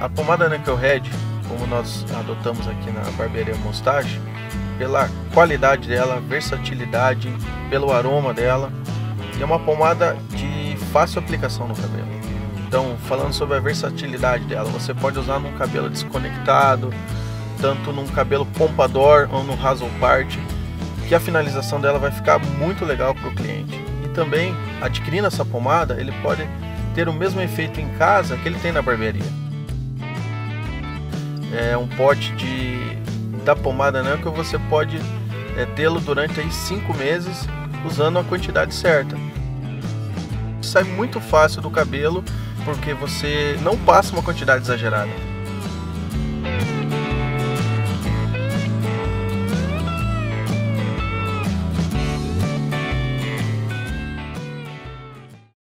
a pomada Knucklehead, como nós adotamos aqui na barbearia Mustache, pela qualidade dela, versatilidade, pelo aroma dela, é uma pomada de fácil aplicação no cabelo. Então, falando sobre a versatilidade dela, você pode usar num cabelo desconectado, tanto num cabelo pompador ou no razzle part, que a finalização dela vai ficar muito legal para o cliente. E também, adquirindo essa pomada, ele pode ter o mesmo efeito em casa que ele tem na barbearia. É um pote de da pomada não que você pode é, tê-lo durante aí cinco meses usando a quantidade certa. Sai muito fácil do cabelo porque você não passa uma quantidade exagerada.